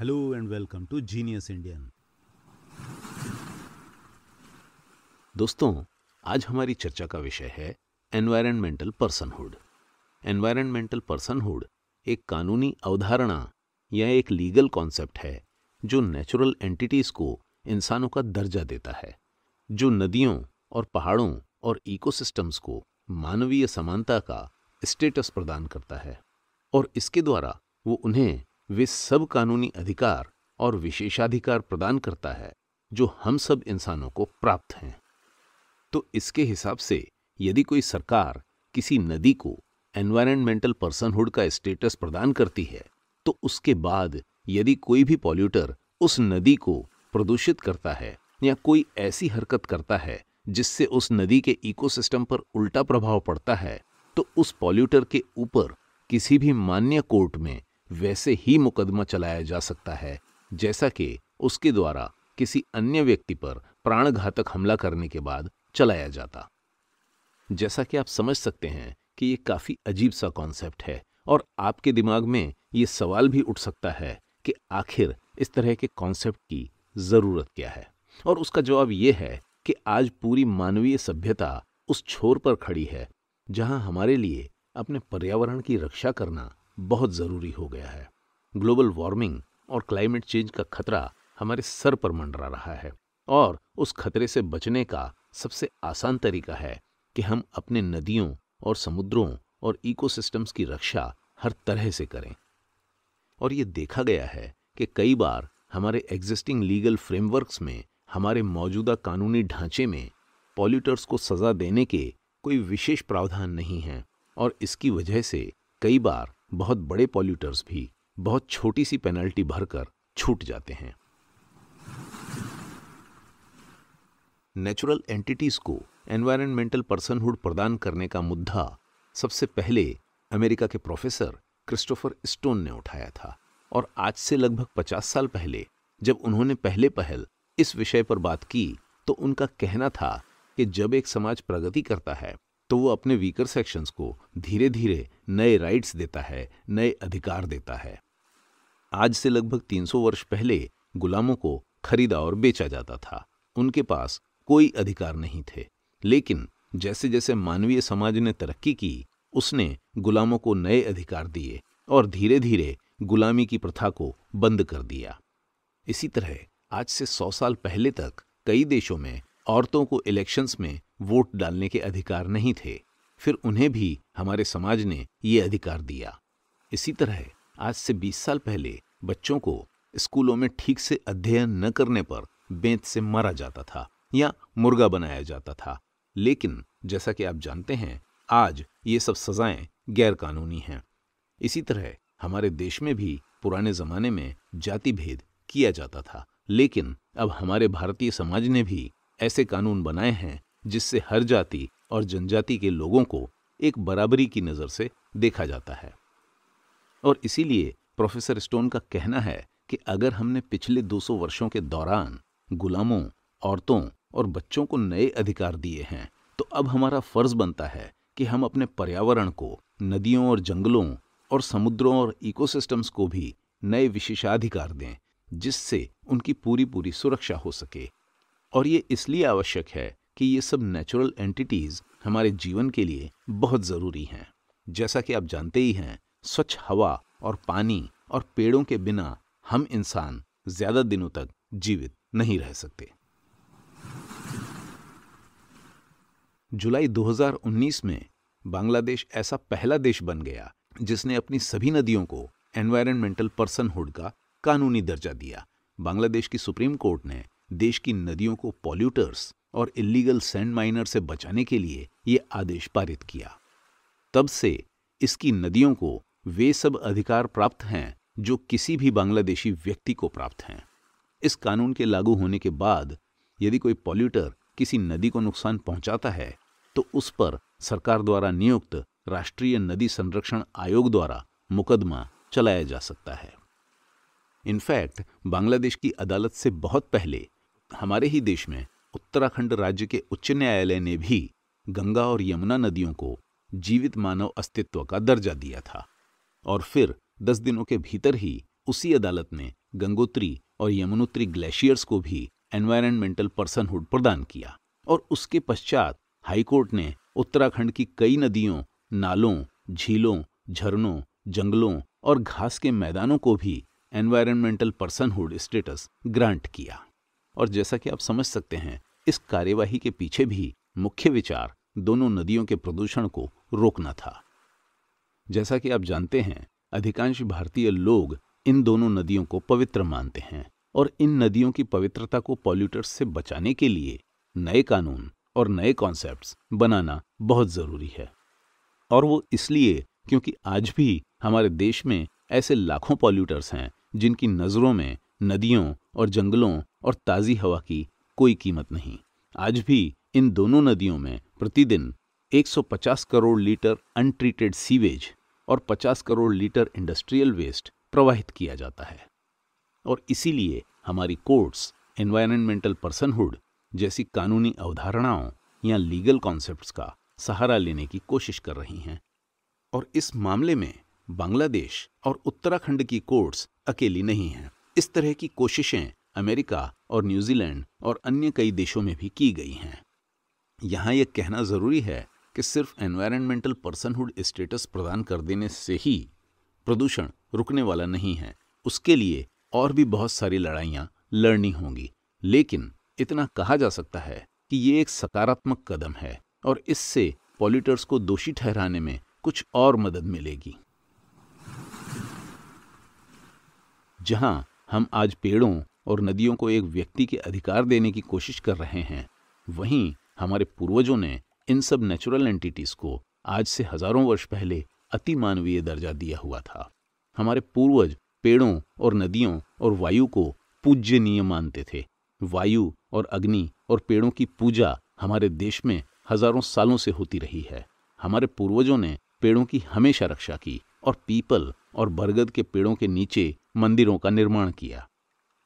Hello and welcome to Genius Indian. दोस्तों, आज हमारी चर्चा का विषय है एनवायरमेंटल पर्सनहुड एनवायरमेंटल पर्सनहुड एक कानूनी अवधारणा या एक लीगल कॉन्सेप्ट है जो नेचुरल एंटिटीज को इंसानों का दर्जा देता है, जो नदियों और पहाड़ों और इकोसिस्टम्स को मानवीय समानता का स्टेटस प्रदान करता है और इसके द्वारा वो उन्हें वे सब कानूनी अधिकार और विशेषाधिकार प्रदान करता है, जो हम सब इंसानों को प्राप्त हैं। तो इसके हिसाब से, यदि कोई सरकार किसी नदी को एनवायरमेंटल पर्सनहुड का स्टेटस प्रदान करती है तो उसके बाद यदि कोई भी पॉल्यूटर उस नदी को प्रदूषित करता है या कोई ऐसी हरकत करता है, जिससे उस नदी के इकोसिस्टम पर उल्टा प्रभाव पड़ता है तो उस पॉल्यूटर के ऊपर किसी भी मान्य कोर्ट में वैसे ही मुकदमा चलाया जा सकता है, जैसा कि उसके द्वारा किसी अन्य व्यक्ति पर प्राणघातक हमला करने के बाद चलाया जाता। जैसा कि आप समझ सकते हैं कि ये काफ़ी अजीब सा कॉन्सेप्ट है और आपके दिमाग में ये सवाल भी उठ सकता है कि आखिर इस तरह के कॉन्सेप्ट की ज़रूरत क्या है? और उसका जवाब ये है कि आज पूरी मानवीय सभ्यता उस छोर पर खड़ी है, जहाँ हमारे लिए अपने पर्यावरण की रक्षा करना बहुत ज़रूरी हो गया है। ग्लोबल वार्मिंग और क्लाइमेट चेंज का खतरा हमारे सर पर मंडरा रहा है और उस खतरे से बचने का सबसे आसान तरीका है कि हम अपने नदियों और समुद्रों और इकोसिस्टम्स की रक्षा हर तरह से करें। और ये देखा गया है कि कई बार हमारे एग्जिस्टिंग लीगल फ्रेमवर्क्स में, हमारे मौजूदा कानूनी ढांचे में पॉल्यूटर्स को सजा देने के कोई विशेष प्रावधान नहीं है और इसकी वजह से कई बार बहुत बड़े पॉल्यूटर्स भी बहुत छोटी सी पेनल्टी भरकर छूट जाते हैं। नेचुरल एंटिटीज को एनवायरमेंटल पर्सनहुड प्रदान करने का मुद्दा सबसे पहले अमेरिका के प्रोफेसर क्रिस्टोफर स्टोन ने उठाया था और आज से लगभग 50 साल पहले जब उन्होंने पहले पहल इस विषय पर बात की तो उनका कहना था कि जब एक समाज प्रगति करता है तो वो अपने वीकर सेक्शंस को धीरे धीरे नए राइट्स देता है, नए अधिकार देता है। आज से लगभग 300 वर्ष पहले गुलामों को खरीदा और बेचा जाता था। उनके पास कोई अधिकार नहीं थे। लेकिन जैसे जैसे मानवीय समाज ने तरक्की की, उसने गुलामों को नए अधिकार दिए और धीरे धीरे गुलामी की प्रथा को बंद कर दिया। इसी तरह आज से सौ साल पहले तक कई देशों में औरतों को इलेक्शंस में वोट डालने के अधिकार नहीं थे। फिर उन्हें भी हमारे समाज ने ये अधिकार दिया। इसी तरह आज से 20 साल पहले बच्चों को स्कूलों में ठीक से अध्ययन न करने पर बेंत से मारा जाता था या मुर्गा बनाया जाता था। लेकिन जैसा कि आप जानते हैं, आज ये सब सजाएँ गैरकानूनी हैं। इसी तरह हमारे देश में भी पुराने जमाने में जाति भेद किया जाता था। लेकिन अब हमारे भारतीय समाज ने भी ऐसे कानून बनाए हैं जिससे हर जाति और जनजाति के लोगों को एक बराबरी की नज़र से देखा जाता है। और इसीलिए प्रोफेसर स्टोन का कहना है कि अगर हमने पिछले 200 वर्षों के दौरान गुलामों, औरतों और बच्चों को नए अधिकार दिए हैं तो अब हमारा फ़र्ज़ बनता है कि हम अपने पर्यावरण को, नदियों और जंगलों और समुद्रों और इकोसिस्टम्स को भी नए विशेषाधिकार दें, जिससे उनकी पूरी पूरी सुरक्षा हो सके। और ये इसलिए आवश्यक है कि ये सब नेचुरल एंटिटीज हमारे जीवन के लिए बहुत ज़रूरी हैं। जैसा कि आप जानते ही हैं, स्वच्छ हवा और पानी और पेड़ों के बिना हम इंसान ज़्यादा दिनों तक जीवित नहीं रह सकते। जुलाई 2019 में बांग्लादेश ऐसा पहला देश बन गया जिसने अपनी सभी नदियों को एनवायरमेंटल पर्सनहुड का कानूनी दर्जा दिया। बांग्लादेश की सुप्रीम कोर्ट ने देश की नदियों को पॉल्यूटर्स और इलीगल सैंड माइनर से बचाने के लिए ये आदेश पारित किया। तब से इसकी नदियों को वे सब अधिकार प्राप्त हैं जो किसी भी बांग्लादेशी व्यक्ति को प्राप्त हैं। इस कानून के लागू होने के बाद यदि कोई पॉल्यूटर किसी नदी को नुकसान पहुंचाता है तो उस पर सरकार द्वारा नियुक्त राष्ट्रीय नदी संरक्षण आयोग द्वारा मुकदमा चलाया जा सकता है। इनफैक्ट बांग्लादेश की अदालत से बहुत पहले हमारे ही देश में उत्तराखंड राज्य के उच्च न्यायालय ने भी गंगा और यमुना नदियों को जीवित मानव अस्तित्व का दर्जा दिया था और फिर दस दिनों के भीतर ही उसी अदालत ने गंगोत्री और यमुनोत्री ग्लेशियर्स को भी एनवायरमेंटल पर्सनहुड प्रदान किया और उसके पश्चात हाईकोर्ट ने उत्तराखंड की कई नदियों, नालों, झीलों, झरनों, जंगलों और घास के मैदानों को भी एनवायरमेंटल पर्सनहुड स्टेटस ग्रांट किया। और जैसा कि आप समझ सकते हैं, इस कार्यवाही के पीछे भी मुख्य विचार दोनों नदियों के प्रदूषण को रोकना था। जैसा कि आप जानते हैं, अधिकांश भारतीय लोग इन दोनों नदियों को पवित्र मानते हैं और इन नदियों की पवित्रता को पॉल्यूटर्स से बचाने के लिए नए कानून और नए कॉन्सेप्ट्स बनाना बहुत ज़रूरी है। और वो इसलिए क्योंकि आज भी हमारे देश में ऐसे लाखों पॉल्यूटर्स हैं जिनकी नज़रों में नदियों और जंगलों और ताज़ी हवा की कोई कीमत नहीं। आज भी इन दोनों नदियों में प्रतिदिन 150 करोड़ लीटर अनट्रीटेड सीवेज और 50 करोड़ लीटर इंडस्ट्रियल वेस्ट प्रवाहित किया जाता है। और इसीलिए हमारी कोर्ट्स एनवायरमेंटल पर्सनहुड जैसी कानूनी अवधारणाओं या लीगल कॉन्सेप्ट्स का सहारा लेने की कोशिश कर रही हैं। और इस मामले में बांग्लादेश और उत्तराखंड की कोर्ट्स अकेली नहीं हैं। इस तरह की कोशिशें अमेरिका और न्यूजीलैंड और अन्य कई देशों में भी की गई हैं। यहाँ यह कहना ज़रूरी है कि सिर्फ़ एनवायरमेंटल पर्सनहुड स्टेटस प्रदान कर देने से ही प्रदूषण रुकने वाला नहीं है। उसके लिए और भी बहुत सारी लड़ाइयाँ लड़नी होंगी। लेकिन इतना कहा जा सकता है कि ये एक सकारात्मक कदम है और इससे पॉल्यूटर्स को दोषी ठहराने में कुछ और मदद मिलेगी। जहाँ हम आज पेड़ों और नदियों को एक व्यक्ति के अधिकार देने की कोशिश कर रहे हैं। वहीं हमारे पूर्वजों ने इन सब नेचुरल एंटिटीज को आज से हज़ारों वर्ष पहले अति मानवीय दर्जा दिया हुआ था। हमारे पूर्वज पेड़ों और नदियों और वायु को पूज्यनीय मानते थे। वायु और अग्नि और पेड़ों की पूजा हमारे देश में हज़ारों सालों से होती रही है। हमारे पूर्वजों ने पेड़ों की हमेशा रक्षा की और पीपल और बरगद के पेड़ों के नीचे मंदिरों का निर्माण किया।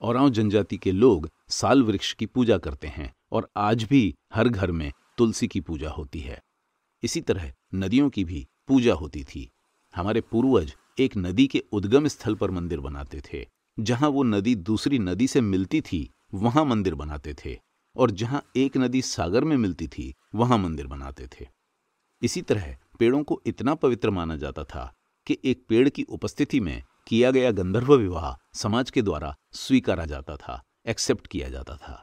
और जनजाति के लोग साल वृक्ष की पूजा करते हैं और आज भी हर घर में तुलसी की पूजा होती है। इसी तरह नदियों की भी पूजा होती थी। हमारे पूर्वज एक नदी के उद्गम स्थल पर मंदिर बनाते थे। जहाँ वो नदी दूसरी नदी से मिलती थी, वहाँ मंदिर बनाते थे। और जहाँ एक नदी सागर में मिलती थी, वहाँ मंदिर बनाते थे। इसी तरह पेड़ों को इतना पवित्र माना जाता था कि एक पेड़ की उपस्थिति में किया गया गंधर्व विवाह समाज के द्वारा स्वीकारा जाता था एक्सेप्ट किया जाता था।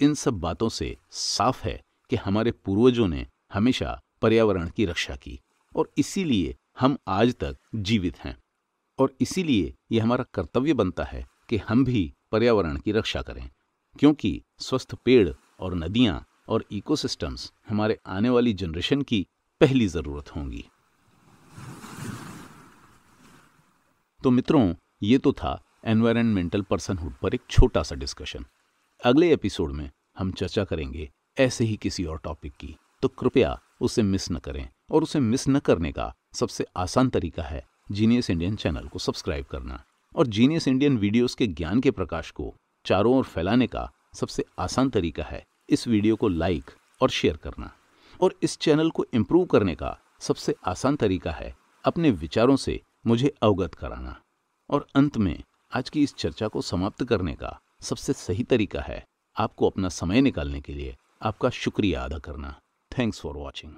इन सब बातों से साफ़ है कि हमारे पूर्वजों ने हमेशा पर्यावरण की रक्षा की और इसीलिए हम आज तक जीवित हैं और इसीलिए यह हमारा कर्तव्य बनता है कि हम भी पर्यावरण की रक्षा करें, क्योंकि स्वस्थ पेड़ और नदियाँ और इकोसिस्टम्स हमारे आने वाली जनरेशन की पहली ज़रूरत होंगी। तो मित्रों, ये तो था एनवायरमेंटल पर्सनहुड पर एक छोटा सा डिस्कशन अगले एपिसोड में हम चर्चा करेंगे ऐसे ही किसी और टॉपिक की। तो कृपया उसे मिस न करें और उसे मिस न करने का सबसे आसान तरीका है जीनियस इंडियन चैनल को सब्सक्राइब करना और जीनियस इंडियन वीडियोस के ज्ञान के प्रकाश को चारों ओर फैलाने का सबसे आसान तरीका है इस वीडियो को लाइक और शेयर करना और इस चैनल को इम्प्रूव करने का सबसे आसान तरीका है अपने विचारों से मुझे अवगत कराना। और अंत में, आज की इस चर्चा को समाप्त करने का सबसे सही तरीका है आपको अपना समय निकालने के लिए आपका शुक्रिया अदा करना। Thanks for watching.